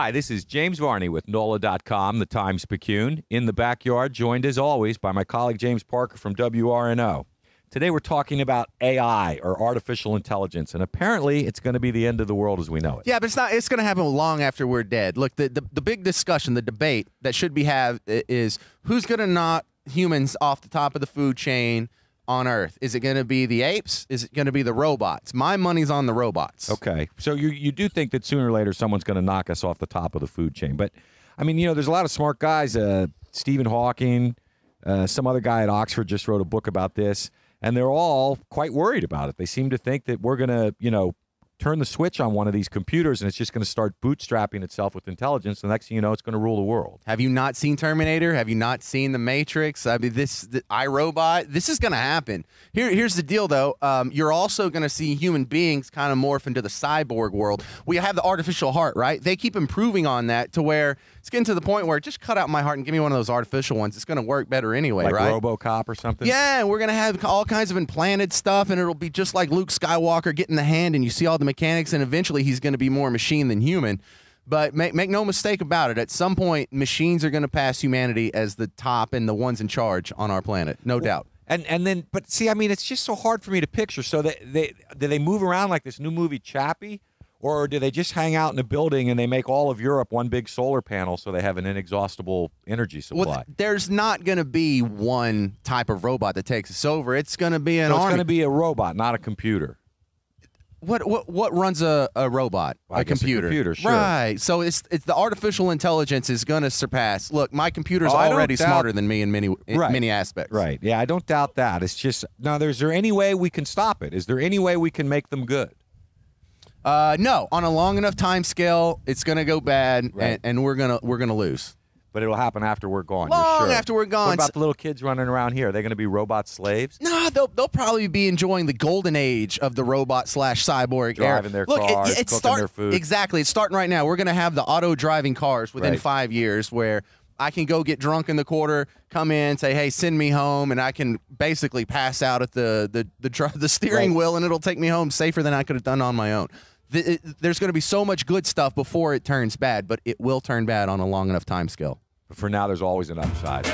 Hi, this is James Varney with NOLA.com, the Times Picayune, in the backyard, joined as always by my colleague James Parker from WRNO. Today we're talking about AI or artificial intelligence, and apparently it's going to be the end of the world as we know it. Yeah, but it's not. It's going to happen long after we're dead. Look, the, the the big discussion, the debate that should be have is who's going to knock humans off the top of the food chain on Earth? Is it going to be the apes? Is it going to be the robots? My money's on the robots. Okay, so you you do think that sooner or later someone's going to knock us off the top of the food chain, but I mean, you know, there's a lot of smart guys. Uh, Stephen Hawking, uh, some other guy at Oxford just wrote a book about this and they're all quite worried about it. They seem to think that we're going to, you know, turn the switch on one of these computers and it's just going to start bootstrapping itself with intelligence. The next thing you know, it's going to rule the world. Have you not seen Terminator? Have you not seen The Matrix? I mean, this the, iRobot. This is going to happen. Here, here's the deal, though. Um, you're also going to see human beings kind of morph into the cyborg world. We have the artificial heart, right? They keep improving on that to where it's getting to the point where just cut out my heart and give me one of those artificial ones. It's going to work better anyway, like right? RoboCop or something. Yeah, we're going to have all kinds of implanted stuff, and it'll be just like Luke Skywalker getting the hand, and you see all the mechanics, and eventually he's going to be more machine than human. But make, make no mistake about it, at some point, machines are going to pass humanity as the top and the ones in charge on our planet, no well, doubt. And and then, but see, I mean, it's just so hard for me to picture. So they they do they move around like this new movie Chappie? Or do they just hang out in a building and they make all of Europe one big solar panel so they have an inexhaustible energy supply? Well, there's not going to be one type of robot that takes us over. It's going to be an so It's going to be a robot, not a computer. What what what runs a, a robot? Well, a computer. A computer, sure. Right. So it's it's the artificial intelligence is going to surpass. Look, my computer's oh, already smarter than me in many in right. many aspects. Right. Yeah, I don't doubt that. It's just now. Is there any way we can stop it? Is there any way we can make them good? Uh, no, on a long enough time scale, it's going to go bad, right. and, and, we're gonna we're gonna lose. But it'll happen after we're gone. Long sure. after we're gone. What about the little kids running around here? Are they going to be robot slaves? No, they'll they'll probably be enjoying the golden age of the robot slash cyborg driving era. their Look, cars, it, it's start, their food. Exactly, it's starting right now. We're going to have the auto driving cars within right. five years, where I can go get drunk in the quarter, come in, say, "Hey, send me home," and I can basically pass out at the the the, the steering right. wheel, and it'll take me home safer than I could have done on my own it, there's going to be so much good stuff before it turns bad, but it will turn bad on a long enough time scale. But for now, there's always an upside.